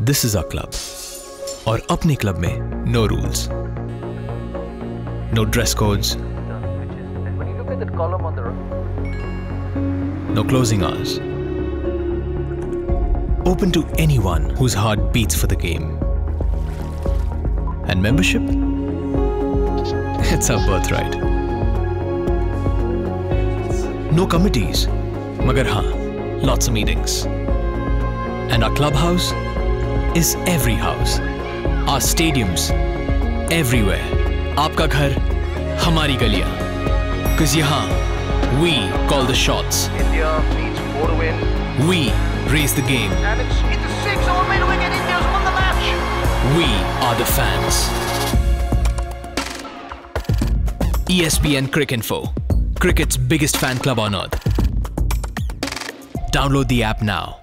This is a club और अपने club में no rules no dress codes When you look at that column on the right, no closing hours. Open to anyone whose heart beats for the game. And membership? It's our birthright. No committees, magar haan, lots of meetings. And our clubhouse is every house. Our stadiums, everywhere. आपका घर, हमारी गलियां. Cause yahan, we call the shots. India needs four to win. We raise the game. And it's, it's a six over mid wicket. India's won the match. We are the fans. ESPN Cricinfo, cricket's biggest fan club on earth. Download the app now.